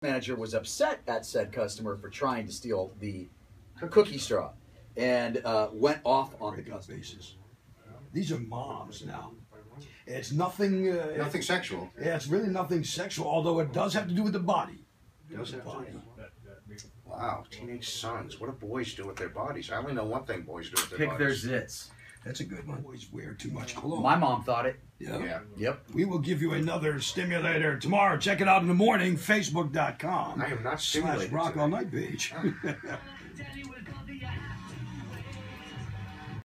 manager was upset at said customer for trying to steal the cookie straw and uh, went off on the regular customer. basis. These are moms now. It's nothing. Uh, Nothing sexual. Yeah, it's really nothing sexual, although it does have to do with the body. Does have body. Wow, teenage sons. What do boys do with their bodies? I only know one thing boys do with their bodies. Pick their zits. That's a good one. Boys wear too much cologne. My mom thought it. Yeah. Yeah. Yep. We will give you another stimulator tomorrow. Check it out in the morning. Facebook.com. I am not slash stimulated Rock today. All Night page.